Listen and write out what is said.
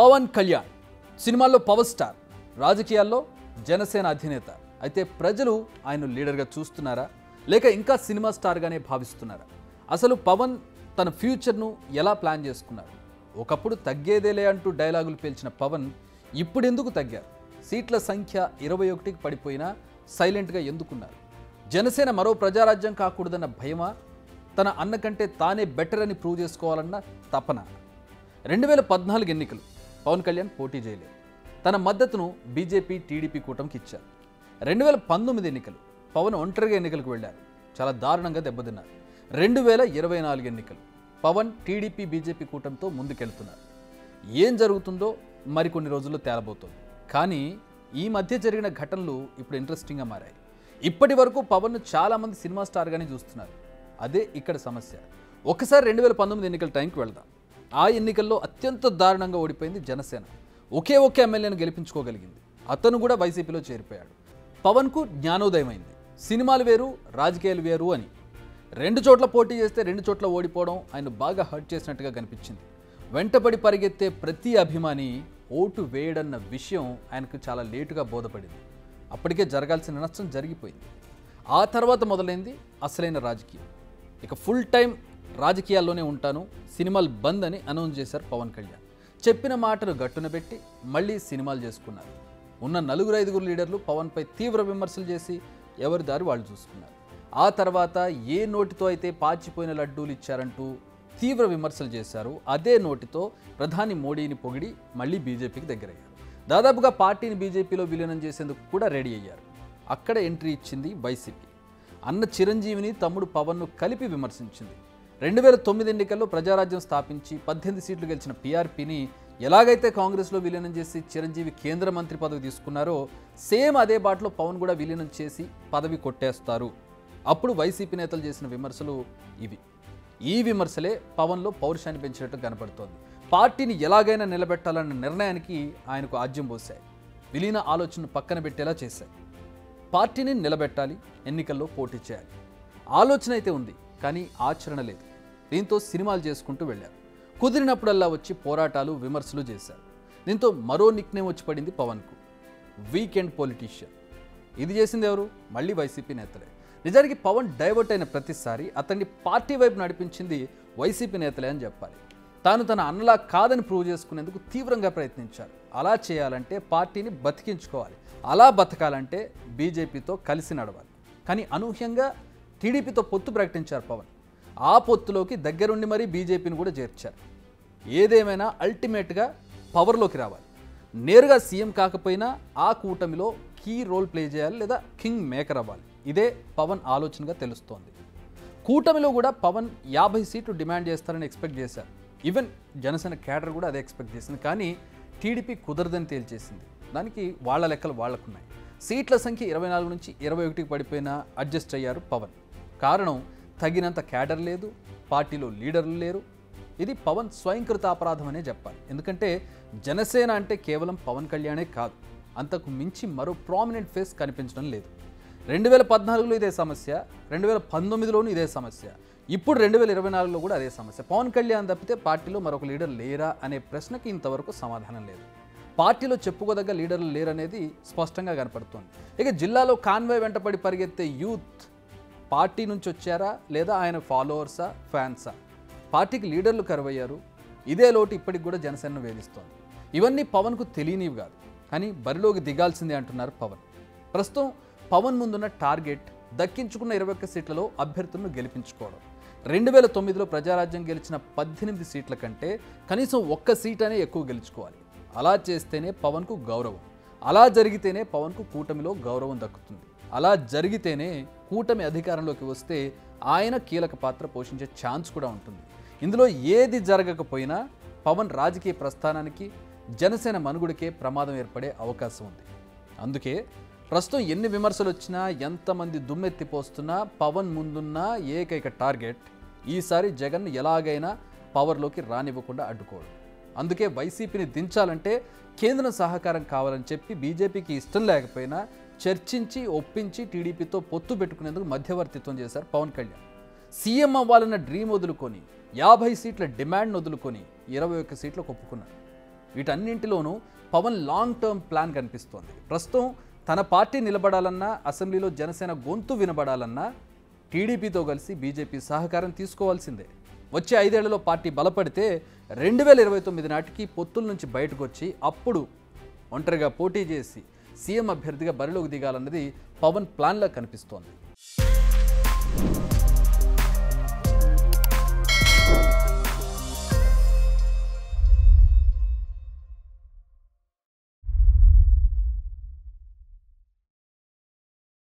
పవన్ కళ్యాణ్ సినిమాల్లో power star రాజకీయాల్లో జనసేన అధినేత. అయితే ప్రజలు ఆయన లీడర్గా చూస్తున్నారా? లేక ఇంకా సినిమా స్టార్గానే భావిస్తున్నారా? అసలు పవన్ తన ఫ్యూచర్ను ఎలా ప్లాన్ చేసుకున్నారు? ఒకప్పుడు తగ్గేదేలే అంటూ డైలాగులు పేల్చిన పవన్ ఇప్పుడెందుకు తగ్గారు? సీట్ల సంఖ్య ఇరవై ఒకటికి పడిపోయినా సైలెంట్గా ఎందుకున్నారు? జనసేన మరో ప్రజారాజ్యం కాకూడదన్న భయమా? తన అన్న కంటే తానే బెటర్ అని ప్రూవ్ చేసుకోవాలన్న తపన? రెండు వేల పద్నాలుగు ఎన్నికలు పవన్ కళ్యాణ్ పోటీ చేయలేదు. తన మద్దతును బీజేపీ టీడీపీ కూటమికి ఇచ్చారు. రెండు వేల పంతొమ్మిది ఎన్నికలు పవన్ ఒంటరిగా ఎన్నికలకు వెళ్ళారు. చాలా దారుణంగా దెబ్బతిన్నారు. రెండు వేల ఇరవై నాలుగు ఎన్నికలు పవన్ టీడీపీ బీజేపీ కూటమితో ముందుకెళ్తున్నారు. ఏం జరుగుతుందో మరికొన్ని రోజుల్లో తేలబోతోంది. కానీ ఈ మధ్య జరిగిన ఘటనలు ఇప్పుడు ఇంట్రెస్టింగ్గా మారాయి. ఇప్పటి వరకు పవన్ను చాలామంది సినిమా స్టార్గానే చూస్తున్నారు. అదే ఇక్కడ సమస్య. ఒకసారి రెండు వేల పంతొమ్మిది ఎన్నికల టైంకి వెళ్దాం. ఆ ఎన్నికల్లో అత్యంత దారుణంగా ఓడిపోయింది జనసేన. ఒకే ఒకే ఎమ్మెల్యేను గెలిపించుకోగలిగింది. అతను కూడా వైసీపీలో చేరిపోయాడు. పవన్కు జ్ఞానోదయమైంది. సినిమాలు వేరు రాజకీయాలు వేరు అని. రెండు చోట్ల పోటీ చేస్తే రెండు చోట్ల ఓడిపోవడం ఆయన బాగా హర్ట్ చేసినట్టుగా కనిపించింది. వెంటబడి పరిగెత్తే ప్రతి అభిమాని ఓటు వేయడన్న విషయం ఆయనకు చాలా లేటుగా బోధపడింది. అప్పటికే జరగాల్సిన నష్టం జరిగిపోయింది. ఆ తర్వాత మొదలైంది అసలైన రాజకీయం. ఇక ఫుల్ టైం రాజకీయాల్లోనే ఉంటాను. సినిమాలు బంద్ అని అనౌన్స్ చేశారు పవన్ కళ్యాణ్. చెప్పిన మాటను గట్టున పెట్టి మళ్ళీ సినిమాలు చేసుకున్నారు. ఉన్న నలుగురు ఐదుగురు లీడర్లు పవన్పై తీవ్ర విమర్శలు చేసి ఎవరి దారి వాళ్ళు చూసుకున్నారు. ఆ తర్వాత ఏ నోటితో అయితే పాచిపోయిన లడ్డూలు ఇచ్చారంటూ తీవ్ర విమర్శలు చేశారు. అదే నోటితో ప్రధాని మోడీని పొగిడి మళ్ళీ బీజేపీకి దగ్గరయ్యారు. దాదాపుగా పార్టీని బీజేపీలో విలీనం చేసేందుకు కూడా రెడీ అయ్యారు. అక్కడ ఎంట్రీ ఇచ్చింది వైసీపీ. అన్న చిరంజీవిని తమ్ముడు పవన్ను కలిపి విమర్శించింది. రెండు వేల తొమ్మిది ఎన్నికల్లో ప్రజారాజ్యం స్థాపించి పద్దెనిమిది సీట్లు గెలిచిన పీఆర్పీని ఎలాగైతే కాంగ్రెస్లో విలీనం చేసి చిరంజీవి కేంద్ర మంత్రి పదవి తీసుకున్నారో సేమ్ అదే బాటలో పవన్ కూడా విలీనం చేసి పదవి కొట్టేస్తారు. అప్పుడు వైసీపీ నేతలు చేసిన విమర్శలు ఇవి. ఈ విమర్శలే పవన్లో పౌరుషాన్ని పెంచినట్టు కనపడుతోంది. పార్టీని ఎలాగైనా నిలబెట్టాలన్న నిర్ణయానికి ఆయనకు ఆజ్యం పోశాయి. విలీన ఆలోచనను పక్కన పెట్టేలా చేశాయి. పార్టీని నిలబెట్టాలి ఎన్నికల్లో పోటీ చేయాలి. ఆలోచన అయితే ఉంది కానీ ఆచరణ లేదు. దీంతో సినిమాలు చేసుకుంటూ వెళ్ళారు. కుదిరినప్పుడల్లా వచ్చి పోరాటాలు విమర్శలు చేశారు. దీంతో మరో నిక్నేమ్ వచ్చి పడింది పవన్కు. వీకెండ్ పొలిటీషియన్ ఇది చేసింది ఎవరు? మళ్ళీ వైసీపీ నేతలే. నిజానికి పవన్ డైవర్ట్ అయిన ప్రతిసారి అతన్ని పార్టీ వైపు నడిపించింది వైసీపీ నేతలే అని చెప్పాలి. తాను తన అన్నలా కాదని ప్రూవ్ చేసుకునేందుకు తీవ్రంగా ప్రయత్నించారు. అలా చేయాలంటే పార్టీని బతికించుకోవాలి. అలా బతకాలంటే బీజేపీతో కలిసి నడవాలి. కానీ అనూహ్యంగా టీడీపీతో పొత్తు ప్రకటించారు పవన్. ఆ పొత్తులోకి దగ్గరుండి మరీ బీజేపీని కూడా చేర్చారు. ఏదేమైనా అల్టిమేట్గా పవర్లోకి రావాలి. నేరుగా సీఎం కాకపోయినా ఆ కూటమిలో కీ రోల్ ప్లే చేయాలి లేదా కింగ్ మేకర్ అవ్వాలి. ఇదే పవన్ ఆలోచనగా తెలుస్తోంది. కూటమిలో కూడా పవన్ యాభై సీట్లు డిమాండ్ చేస్తారని ఎక్స్పెక్ట్ చేశారు. ఈవెన్ జనసేన క్యాడర్ కూడా అదే ఎక్స్పెక్ట్ చేసింది. కానీ టీడీపీ కుదరదని తేల్చేసింది. దానికి వాళ్ళ లెక్కలు వాళ్ళకున్నాయి. సీట్ల సంఖ్య ఇరవై నాలుగు నుంచి ఇరవై ఒకటికి పడిపోయినా అడ్జస్ట్ అయ్యారు పవన్. కారణం తగినంత క్యాడర్ లేదు పార్టీలో లీడర్లు లేరు. ఇది పవన్ స్వయంకృత అపరాధం అనే చెప్పాలి. ఎందుకంటే జనసేన అంటే కేవలం పవన్ కళ్యాణే కాదు. అంతకు మించి మరో ప్రామినెంట్ ఫేస్ కనిపించడం లేదు. రెండు వేల పద్నాలుగులో ఇదే సమస్య రెండు వేల పంతొమ్మిదిలోనూ ఇదే సమస్య. ఇప్పుడు రెండు వేల ఇరవై నాలుగులో కూడా అదే సమస్య. పవన్ కళ్యాణ్ తప్పితే పార్టీలో మరొక లీడర్ లేరా అనే ప్రశ్నకి ఇంతవరకు సమాధానం లేదు. పార్టీలో చెప్పుకోదగ్గ లీడర్లు లేరనేది స్పష్టంగా కనపడుతోంది. ఇక జిల్లాలో కాన్వాయ్ వెంటపడి పరిగెత్తే యూత్ పార్టీ నుంచి వచ్చారా లేదా ఆయన ఫాలోవర్సా ఫ్యాన్సా? పార్టీకి లీడర్లు కరువయ్యారు. ఇదే లోటు ఇప్పటికి కూడా జనసేనను వేధిస్తోంది. ఇవన్నీ పవన్కు తెలియనివి కాదు. కానీ బరిలోకి దిగాల్సిందే అంటున్నారు పవన్. ప్రస్తుతం పవన్ ముందున్న టార్గెట్ దక్కించుకున్న ఇరవై ఒక్క సీట్లలో అభ్యర్థులను గెలిపించుకోవడం. రెండు వేల తొమ్మిదిలో ప్రజారాజ్యం గెలిచిన పద్దెనిమిది సీట్ల కంటే కనీసం ఒక్క సీట్ అనే ఎక్కువ గెలుచుకోవాలి. అలా చేస్తేనే పవన్కు గౌరవం. అలా జరిగితేనే పవన్కు కూటమిలో గౌరవం దక్కుతుంది. అలా జరిగితేనే కూటమి అధికారంలోకి వస్తే ఆయన కీలక పాత్ర పోషించే ఛాన్స్ కూడా ఉంటుంది. ఇందులో ఏది జరగకపోయినా పవన్ రాజకీయ ప్రస్థానానికి జనసేన మనుగుడికే ప్రమాదం ఏర్పడే అవకాశం ఉంది. అందుకే ప్రస్తుతం ఎన్ని విమర్శలు వచ్చినా ఎంతమంది దుమ్మెత్తిపోస్తున్నా పవన్ ముందున్న ఏకైక టార్గెట్ ఈసారి జగన్ ఎలాగైనా పవర్లోకి రానివ్వకుండా అడ్డుకోవడం. అందుకే వైసీపీని దించాలంటే కేంద్రం సహకారం కావాలని చెప్పి బీజేపీకి ఇష్టం లేకపోయినా చర్చించి ఒప్పించి టీడీపీతో పొత్తు పెట్టుకునేందుకు మధ్యవర్తిత్వం చేశారు పవన్ కళ్యాణ్. సీఎం అవ్వాలన్న డ్రీమ్ వదులుకొని యాభై సీట్ల డిమాండ్ వదులుకొని ఇరవై ఒక్క సీట్లకు ఒప్పుకున్నారు వీటన్నింటిలోనూ పవన్ లాంగ్ టర్మ్ ప్లాన్ కనిపిస్తోంది. ప్రస్తుతం తన పార్టీ నిలబడాలన్నా అసెంబ్లీలో జనసేన గొంతు వినబడాలన్నా టీడీపీతో కలిసి బీజేపీ సహకారం తీసుకోవాల్సిందే. వచ్చే ఐదేళ్ళలో పార్టీ బలపడితే రెండు వేల ఇరవై తొమ్మిది నాటికి పొత్తుల నుంచి బయటకు వచ్చి అప్పుడు ఒంటరిగా పోటీ చేసి సీఎం అభ్యర్థిగా బరిలోకి దిగాలన్నది పవన్ ప్లాన్లా కనిపిస్తోంది.